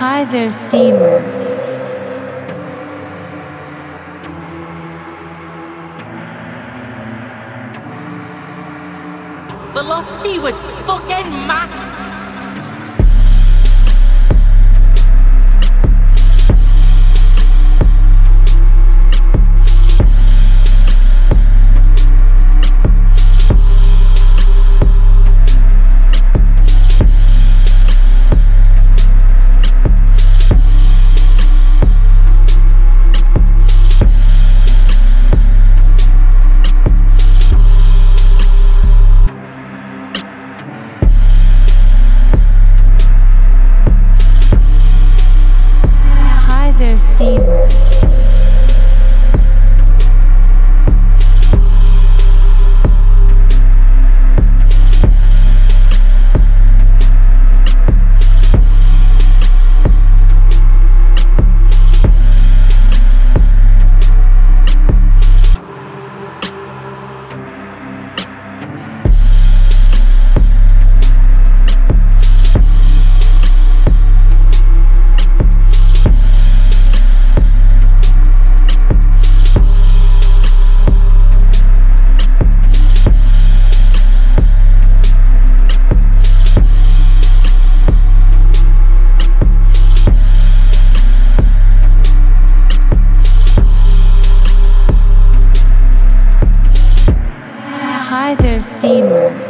Hi there, Seamer. Velocity was fucking max. femur